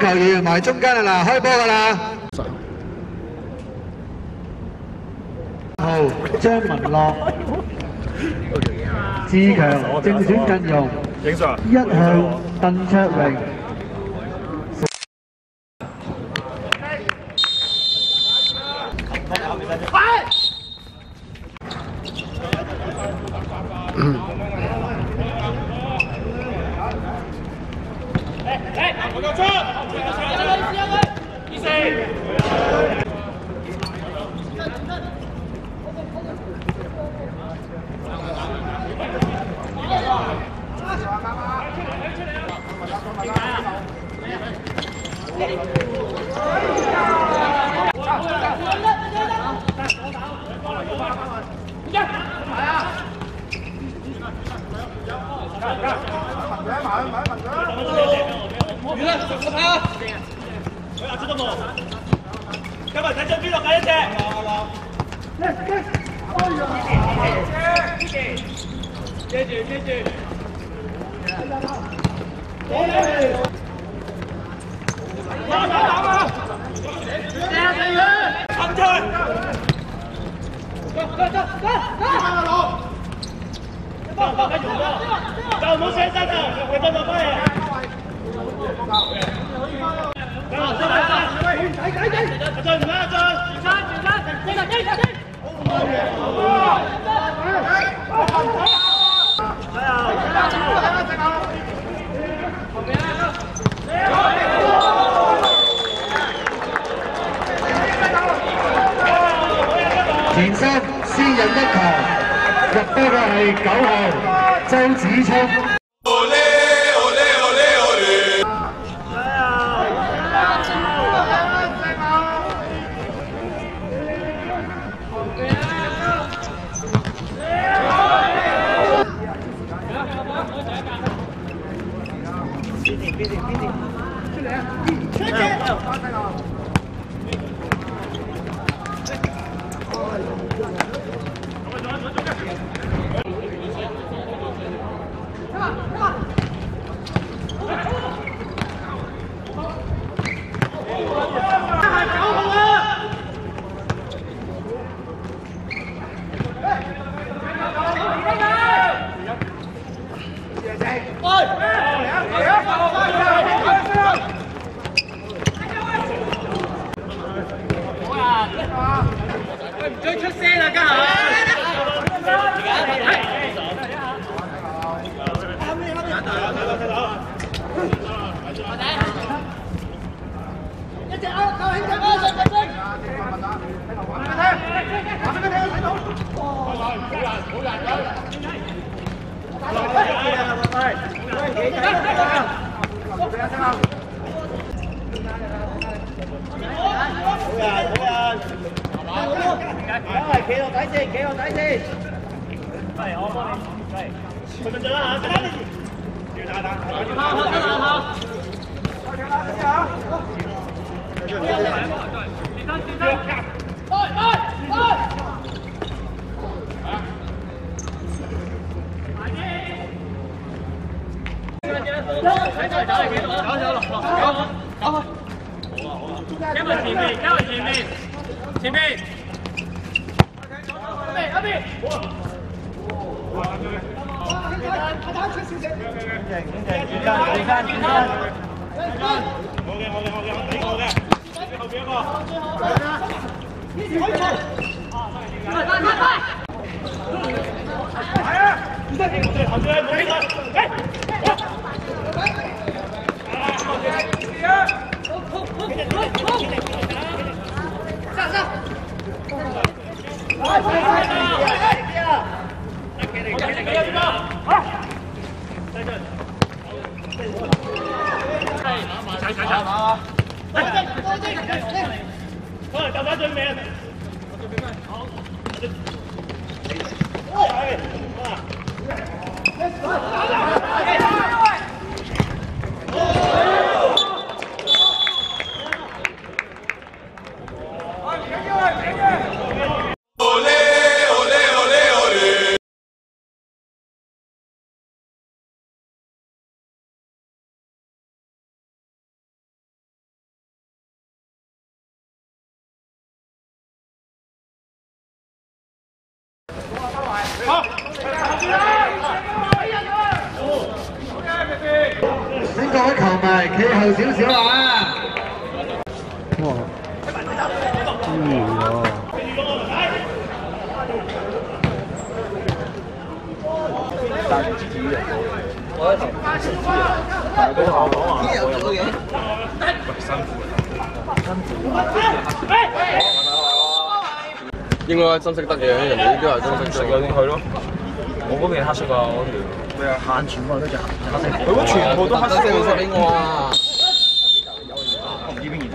球員埋中間啦，嗱，開波噶啦。好張文樂、志強正選陣容，一向鄧卓榮。完啦，十下。佢阿出咗冇。今日睇張邊度計一隻。接住接住。打打打啊！射射佢，擒出去。走走走走走。放放開用啦，就唔好射身啊！佢真係翻嚟。再唔啦，再全身全身，四十幾十幾。前身先引一球，入波嘅係九號周子聰。最出聲啦，家下。一隻啊，夠興勁啊，上進升！企到底先，企到底先。嚟，我幫你。嚟，順順進啦嚇，要打打。好，好，得啦，好。因為前面，因為前面，前面。後邊，後邊。好嘅，好嘅，好嘅，我頂我嘅。後邊一個。係啊！後邊後邊冇呢個。誒！多啲，多啲，可迷企後少少啊！哇！嗯啊！應該珍惜得嘅，人哋呢啲係珍惜食嘅先去咯。我嗰邊黑色啊，我嗰條咩啊？限全部都就黑色。佢嗰全部都黑色珍惜佢俾我啊！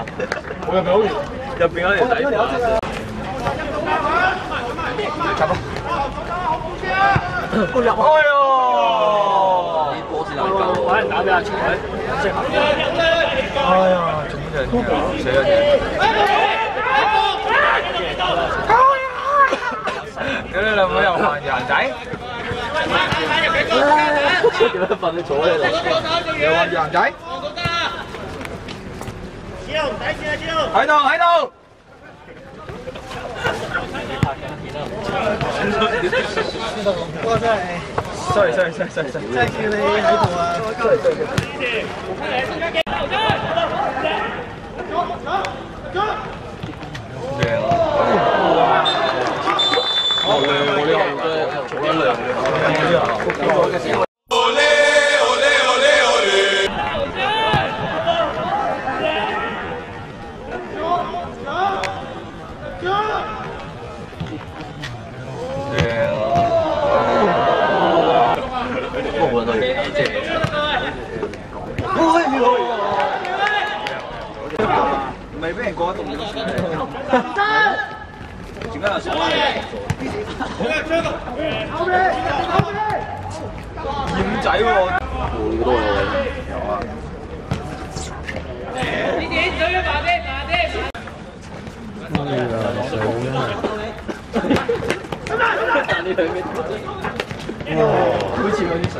我唔知邊件衫。我入邊好似入邊嗰條底褲。走咯！入開咯！啲波先能夠。揾人打俾阿財，即係。哎呀，總之就係死咗嘢。咁你兩妹又還人仔？點樣瞓你坐喺度？又還人仔？喺度喺度。哇！真係，sorry sorry sorry sorry，真係叫你喺度啊！sorry sorry。我我呢行都坐得涼嘅。不過都係即唔係俾人過得動點解又傻燕仔喎，好多有啊。好似有啲神。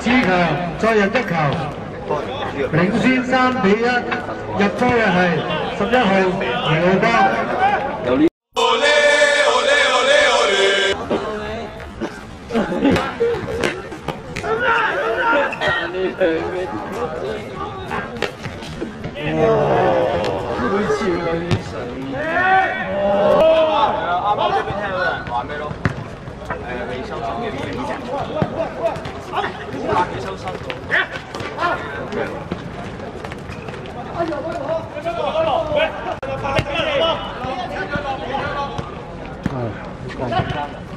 志强再入一球，領先三比一。入波嘅係十一號姚光。有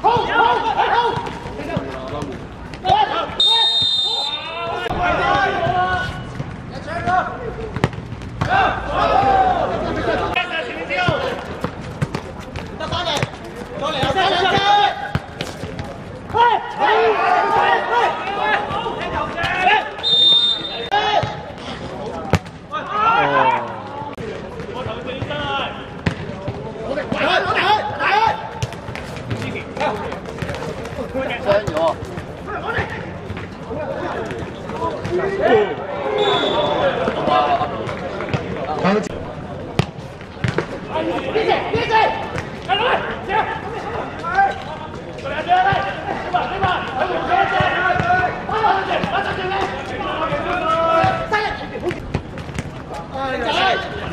好好好。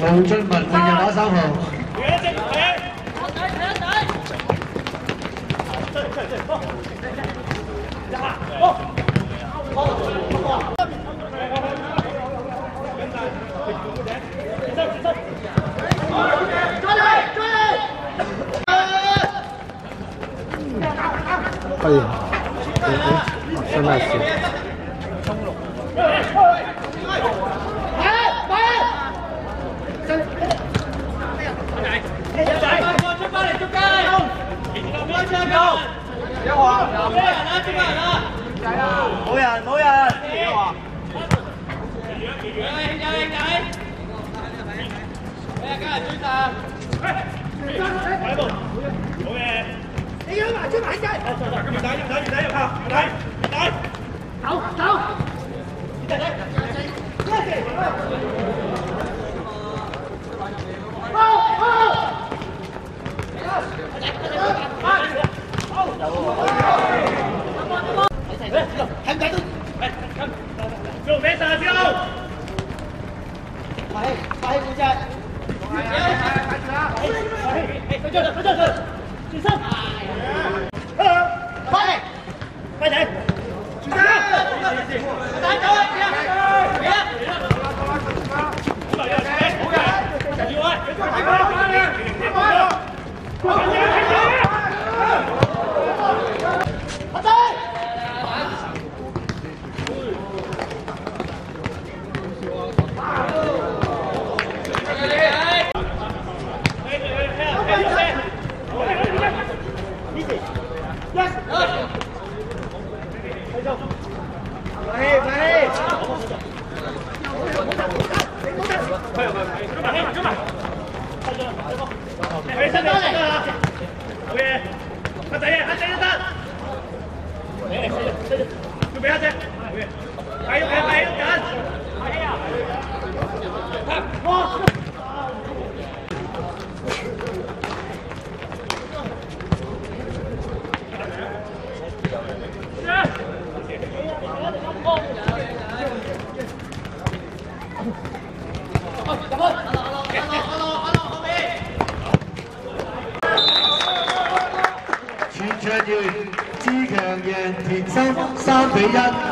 盧俊文換入打三號。哎呀，冇人冇人。走！ 快起快快快！田心三比一。